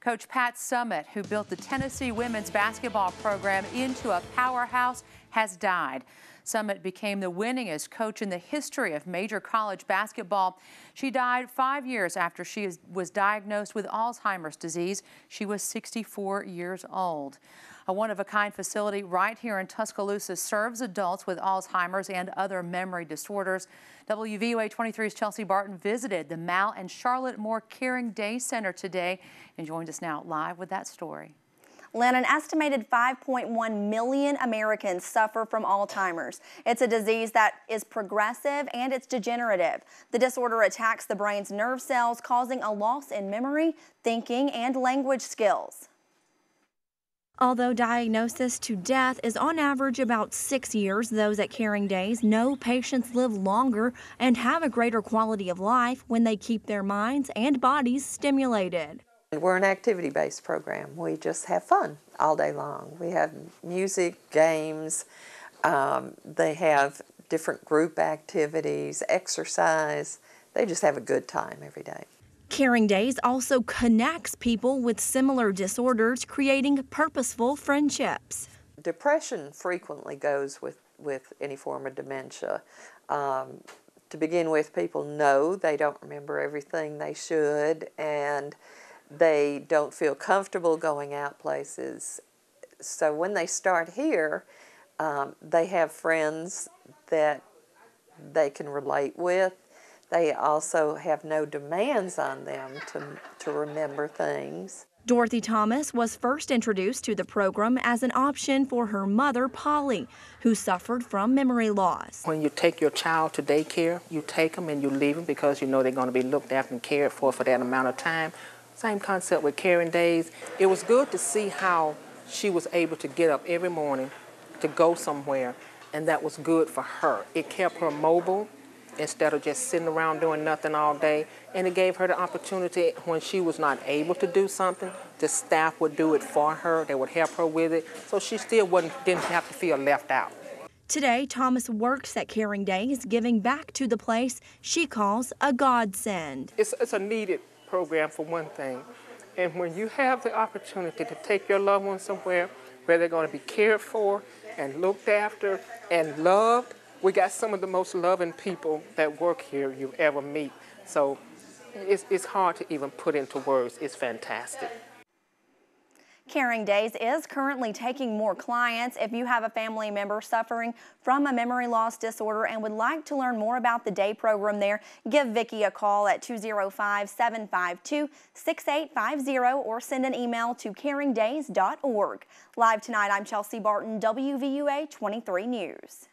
Coach Pat Summitt, who built the Tennessee women's basketball program into a powerhouse, has died. Summitt became the winningest coach in the history of major college basketball. She died five years after she was diagnosed with Alzheimer's disease. She was 64 years old. A one-of-a-kind facility right here in Tuscaloosa serves adults with Alzheimer's and other memory disorders. WVUA 23's Chelsea Barton visited the Mal and Charlotte Moore Caring Day Center today and joins us now live with that story. Lynn, an estimated 5.1 million Americans suffer from Alzheimer's. It's a disease that is progressive and it's degenerative. The disorder attacks the brain's nerve cells, causing a loss in memory, thinking, and language skills. Although diagnosis to death is on average about six years, those at Caring Days know patients live longer and have a greater quality of life when they keep their minds and bodies stimulated. We're an activity-based program. We just have fun all day long. We have music, games, um, they have different group activities, exercise. They just have a good time every day. Caring Days also connects people with similar disorders, creating purposeful friendships. Depression frequently goes with, with any form of dementia. Um, to begin with, people know they don't remember everything they should, and they don't feel comfortable going out places. So when they start here, um, they have friends that they can relate with they also have no demands on them to, to remember things. Dorothy Thomas was first introduced to the program as an option for her mother, Polly, who suffered from memory loss. When you take your child to daycare, you take them and you leave them because you know they're going to be looked after and cared for for that amount of time. Same concept with Caring Days. It was good to see how she was able to get up every morning to go somewhere, and that was good for her. It kept her mobile instead of just sitting around doing nothing all day. And it gave her the opportunity when she was not able to do something, the staff would do it for her. They would help her with it. So she still wasn't, didn't have to feel left out. Today, Thomas works at Caring Days, giving back to the place she calls a godsend. It's, it's a needed program for one thing. And when you have the opportunity to take your loved one somewhere where they're going to be cared for and looked after and loved, we got some of the most loving people that work here you ever meet. So it's, it's hard to even put into words. It's fantastic. Caring Days is currently taking more clients. If you have a family member suffering from a memory loss disorder and would like to learn more about the day program there, give Vicki a call at 205-752-6850 or send an email to caringdays.org. Live tonight, I'm Chelsea Barton, WVUA 23 News.